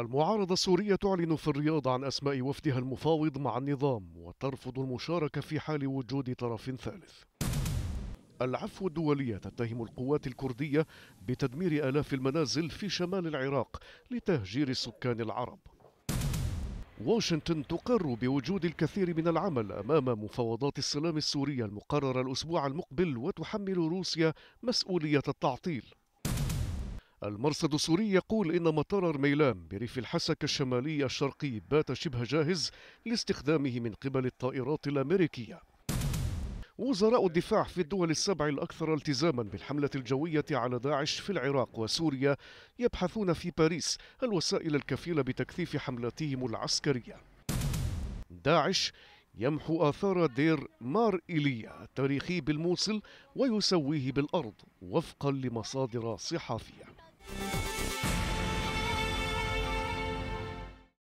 المعارضة السورية تعلن في الرياض عن أسماء وفدها المفاوض مع النظام وترفض المشاركة في حال وجود طرف ثالث. العفو الدولية تتهم القوات الكردية بتدمير آلاف المنازل في شمال العراق لتهجير السكان العرب. واشنطن تقر بوجود الكثير من العمل أمام مفاوضات السلام السورية المقررة الأسبوع المقبل وتحمل روسيا مسؤولية التعطيل المرصد السوري يقول إن مطار رميلان بريف الحسك الشمالي الشرقي بات شبه جاهز لاستخدامه من قبل الطائرات الأمريكية. وزراء الدفاع في الدول السبع الأكثر التزاما بالحملة الجوية على داعش في العراق وسوريا يبحثون في باريس الوسائل الكفيلة بتكثيف حملاتهم العسكرية. داعش يمحو آثار دير مار إيليا التاريخي بالموصل ويسويه بالأرض وفقا لمصادر Bye.